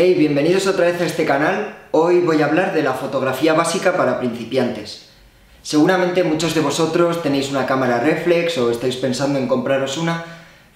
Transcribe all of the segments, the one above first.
Hey, bienvenidos otra vez a este canal. Hoy voy a hablar de la fotografía básica para principiantes. Seguramente muchos de vosotros tenéis una cámara reflex o estáis pensando en compraros una,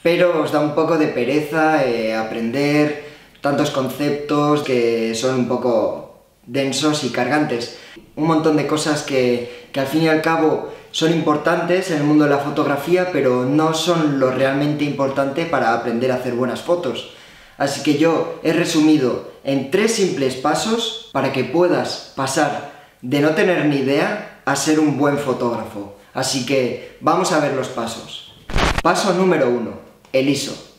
pero os da un poco de pereza eh, aprender tantos conceptos que son un poco densos y cargantes. Un montón de cosas que, que al fin y al cabo son importantes en el mundo de la fotografía, pero no son lo realmente importante para aprender a hacer buenas fotos. Así que yo he resumido en tres simples pasos para que puedas pasar de no tener ni idea a ser un buen fotógrafo. Así que vamos a ver los pasos. Paso número uno, el ISO.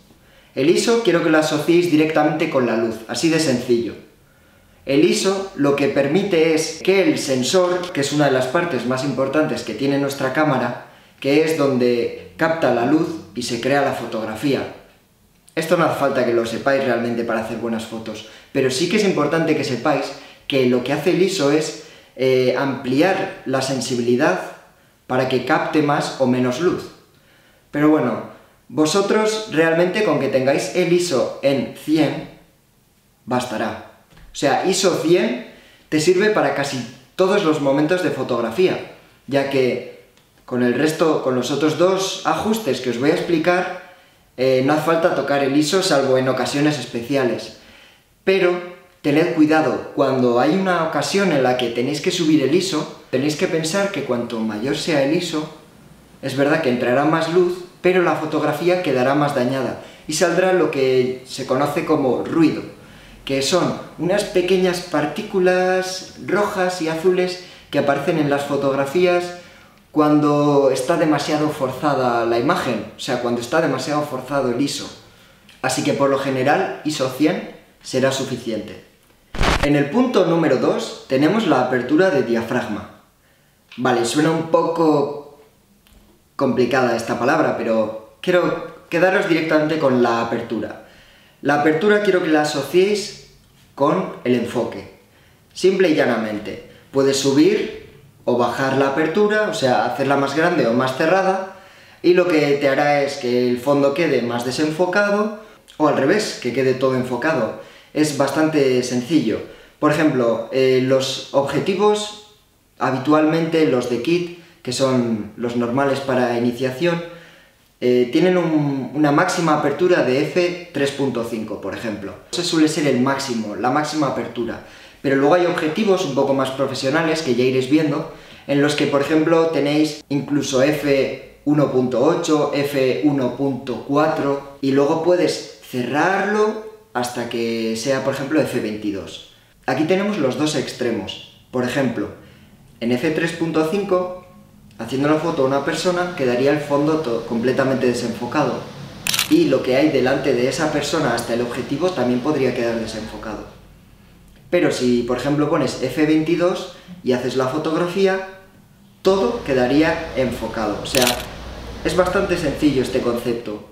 El ISO quiero que lo asociéis directamente con la luz, así de sencillo. El ISO lo que permite es que el sensor, que es una de las partes más importantes que tiene nuestra cámara, que es donde capta la luz y se crea la fotografía. Esto no hace falta que lo sepáis realmente para hacer buenas fotos, pero sí que es importante que sepáis que lo que hace el ISO es eh, ampliar la sensibilidad para que capte más o menos luz. Pero bueno, vosotros realmente con que tengáis el ISO en 100, bastará. O sea, ISO 100 te sirve para casi todos los momentos de fotografía, ya que con el resto, con los otros dos ajustes que os voy a explicar, eh, no hace falta tocar el ISO salvo en ocasiones especiales. Pero tened cuidado, cuando hay una ocasión en la que tenéis que subir el ISO, tenéis que pensar que cuanto mayor sea el ISO, es verdad que entrará más luz, pero la fotografía quedará más dañada y saldrá lo que se conoce como ruido que son unas pequeñas partículas rojas y azules que aparecen en las fotografías cuando está demasiado forzada la imagen, o sea, cuando está demasiado forzado el ISO. Así que por lo general ISO 100 será suficiente. En el punto número 2 tenemos la apertura de diafragma. Vale, suena un poco complicada esta palabra, pero quiero quedaros directamente con la apertura. La apertura quiero que la asociéis con el enfoque. Simple y llanamente. Puedes subir o bajar la apertura, o sea, hacerla más grande o más cerrada, y lo que te hará es que el fondo quede más desenfocado, o al revés, que quede todo enfocado. Es bastante sencillo. Por ejemplo, eh, los objetivos, habitualmente los de kit, que son los normales para iniciación, eh, tienen una máxima apertura de f3.5, por ejemplo. Ese suele ser el máximo, la máxima apertura. Pero luego hay objetivos un poco más profesionales que ya iréis viendo, en los que, por ejemplo, tenéis incluso f1.8, f1.4, y luego puedes cerrarlo hasta que sea, por ejemplo, f22. Aquí tenemos los dos extremos. Por ejemplo, en f3.5 Haciendo una foto a una persona quedaría el fondo completamente desenfocado y lo que hay delante de esa persona hasta el objetivo también podría quedar desenfocado. Pero si, por ejemplo, pones F22 y haces la fotografía, todo quedaría enfocado. O sea, es bastante sencillo este concepto.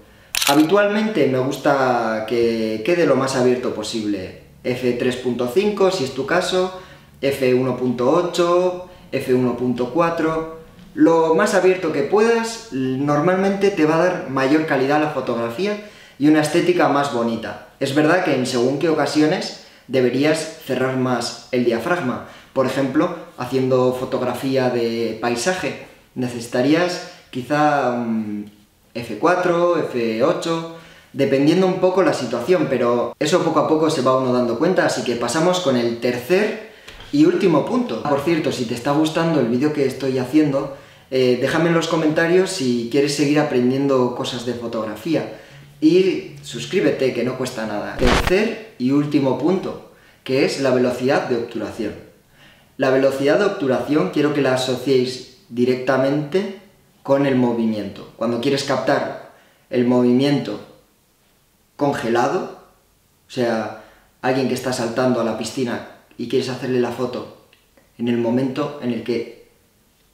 Habitualmente me gusta que quede lo más abierto posible. F3.5 si es tu caso, F1.8, F1.4 lo más abierto que puedas normalmente te va a dar mayor calidad a la fotografía y una estética más bonita. Es verdad que en según qué ocasiones deberías cerrar más el diafragma. Por ejemplo, haciendo fotografía de paisaje, necesitarías quizá F4, F8, dependiendo un poco la situación, pero eso poco a poco se va uno dando cuenta, así que pasamos con el tercer y último punto. Por cierto, si te está gustando el vídeo que estoy haciendo, eh, déjame en los comentarios si quieres seguir aprendiendo cosas de fotografía. Y suscríbete, que no cuesta nada. Tercer y último punto, que es la velocidad de obturación. La velocidad de obturación quiero que la asociéis directamente con el movimiento. Cuando quieres captar el movimiento congelado, o sea, alguien que está saltando a la piscina y quieres hacerle la foto en el momento en el que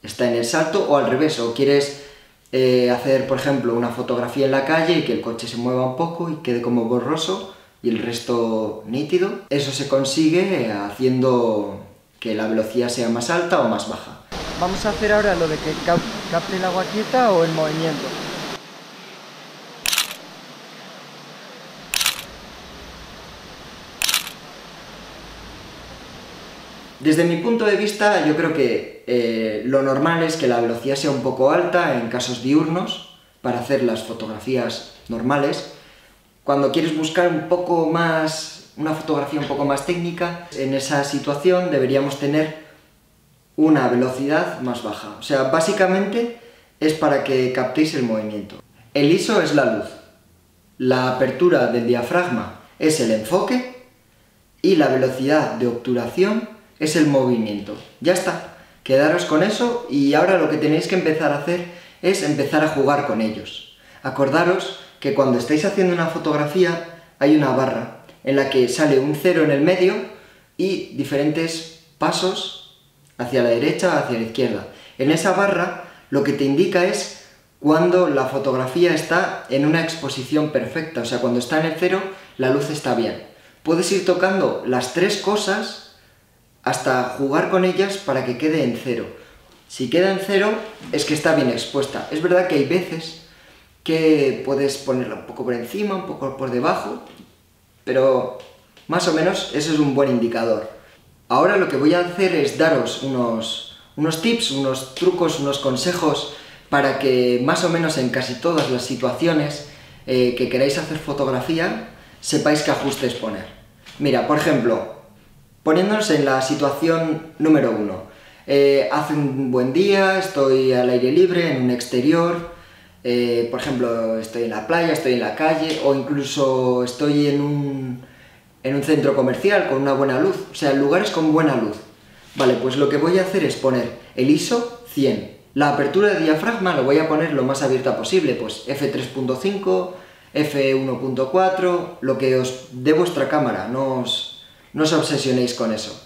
está en el salto o al revés, o quieres eh, hacer, por ejemplo, una fotografía en la calle y que el coche se mueva un poco y quede como borroso y el resto nítido. Eso se consigue haciendo que la velocidad sea más alta o más baja. Vamos a hacer ahora lo de que capte el agua quieta o el movimiento. Desde mi punto de vista, yo creo que eh, lo normal es que la velocidad sea un poco alta en casos diurnos para hacer las fotografías normales. Cuando quieres buscar un poco más, una fotografía un poco más técnica, en esa situación deberíamos tener una velocidad más baja. O sea, básicamente es para que captéis el movimiento. El ISO es la luz, la apertura del diafragma es el enfoque y la velocidad de obturación es el movimiento. Ya está, quedaros con eso y ahora lo que tenéis que empezar a hacer es empezar a jugar con ellos. Acordaros que cuando estáis haciendo una fotografía hay una barra en la que sale un cero en el medio y diferentes pasos hacia la derecha, hacia la izquierda. En esa barra lo que te indica es cuando la fotografía está en una exposición perfecta, o sea, cuando está en el cero, la luz está bien. Puedes ir tocando las tres cosas hasta jugar con ellas para que quede en cero. Si queda en cero, es que está bien expuesta. Es verdad que hay veces que puedes ponerla un poco por encima, un poco por debajo, pero más o menos ese es un buen indicador. Ahora lo que voy a hacer es daros unos, unos tips, unos trucos, unos consejos para que más o menos en casi todas las situaciones eh, que queráis hacer fotografía, sepáis qué ajustes poner. Mira, por ejemplo, poniéndonos en la situación número uno. Eh, hace un buen día, estoy al aire libre, en un exterior, eh, por ejemplo, estoy en la playa, estoy en la calle, o incluso estoy en un, en un centro comercial con una buena luz, o sea, lugares con buena luz. Vale, pues lo que voy a hacer es poner el ISO 100. La apertura de diafragma lo voy a poner lo más abierta posible, pues f3.5, f1.4, lo que os dé vuestra cámara, no os, no os obsesionéis con eso.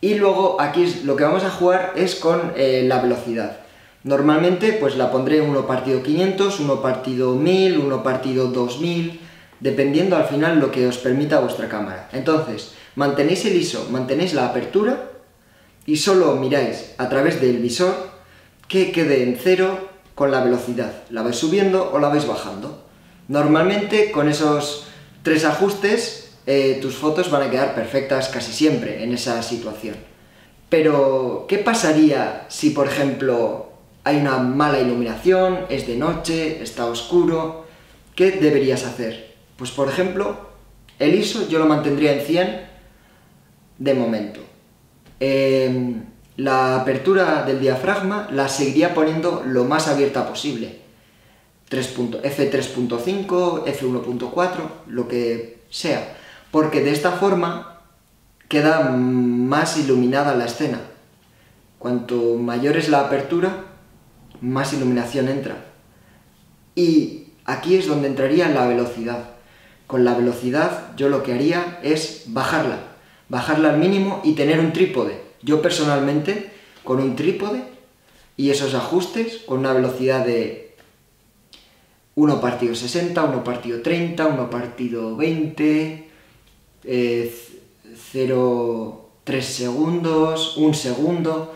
Y luego aquí lo que vamos a jugar es con eh, la velocidad. Normalmente pues la pondré 1 partido 500, 1 partido 1000, 1 partido 2000, dependiendo al final lo que os permita vuestra cámara. Entonces, mantenéis el ISO, mantenéis la apertura y solo miráis a través del visor que quede en cero con la velocidad. La vais subiendo o la vais bajando. Normalmente con esos tres ajustes eh, tus fotos van a quedar perfectas casi siempre en esa situación. Pero, ¿qué pasaría si, por ejemplo, hay una mala iluminación, es de noche, está oscuro? ¿Qué deberías hacer? Pues, por ejemplo, el ISO yo lo mantendría en 100 de momento. Em, la apertura del diafragma la seguiría poniendo lo más abierta posible. F3.5, F1.4, lo que sea porque de esta forma queda más iluminada la escena. Cuanto mayor es la apertura, más iluminación entra. Y aquí es donde entraría la velocidad. Con la velocidad yo lo que haría es bajarla, bajarla al mínimo y tener un trípode. Yo personalmente, con un trípode y esos ajustes, con una velocidad de 1 partido 60, 1 partido 30, 1 partido 20, 0,3 segundos, un segundo.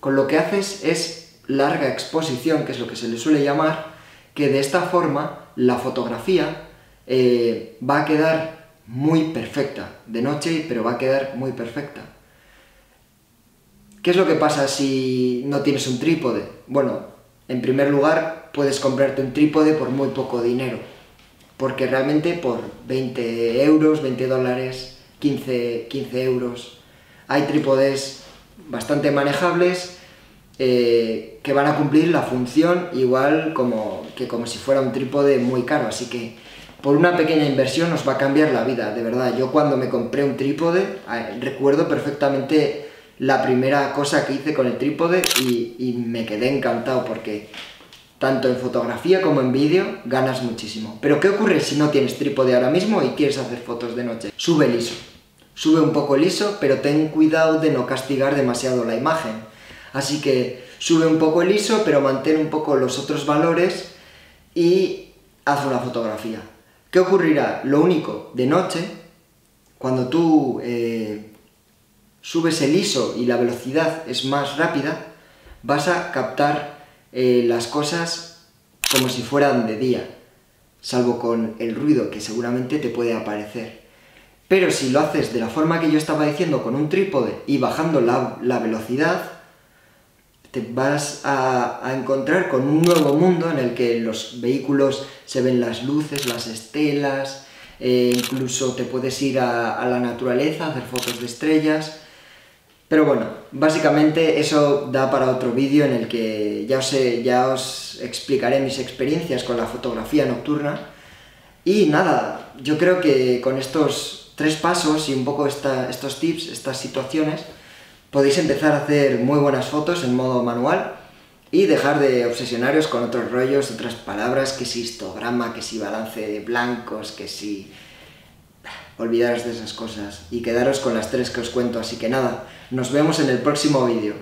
Con lo que haces es larga exposición, que es lo que se le suele llamar, que de esta forma la fotografía eh, va a quedar muy perfecta, de noche, pero va a quedar muy perfecta. ¿Qué es lo que pasa si no tienes un trípode? Bueno, en primer lugar, puedes comprarte un trípode por muy poco dinero porque realmente por 20 euros, 20 dólares, 15, 15 euros, hay trípodes bastante manejables eh, que van a cumplir la función igual como, que como si fuera un trípode muy caro, así que por una pequeña inversión nos va a cambiar la vida, de verdad. Yo cuando me compré un trípode, recuerdo perfectamente la primera cosa que hice con el trípode y, y me quedé encantado porque tanto en fotografía como en vídeo, ganas muchísimo. Pero ¿qué ocurre si no tienes trípode ahora mismo y quieres hacer fotos de noche? Sube el ISO. Sube un poco el ISO, pero ten cuidado de no castigar demasiado la imagen. Así que sube un poco el ISO, pero mantén un poco los otros valores y haz una fotografía. ¿Qué ocurrirá? Lo único, de noche, cuando tú eh, subes el ISO y la velocidad es más rápida, vas a captar eh, las cosas como si fueran de día, salvo con el ruido que seguramente te puede aparecer. Pero si lo haces de la forma que yo estaba diciendo, con un trípode y bajando la, la velocidad, te vas a, encontrar con un nuevo mundo en el que los vehículos se ven las luces, las estelas, eh, incluso te puedes ir a, a, la naturaleza, hacer fotos de estrellas. Pero bueno, básicamente eso da para otro vídeo en el que ya os, ya os explicaré mis experiencias con la fotografía nocturna. Y nada, yo creo que con estos tres pasos y un poco esta, estos tips, estas situaciones, podéis empezar a hacer muy buenas fotos en modo manual y dejar de obsesionaros con otros rollos, otras palabras, que si histograma, que si balance de blancos, que si... Olvidaros de esas cosas y quedaros con las tres que os cuento, así que nada, nos vemos en el próximo vídeo.